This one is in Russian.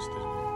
Прости.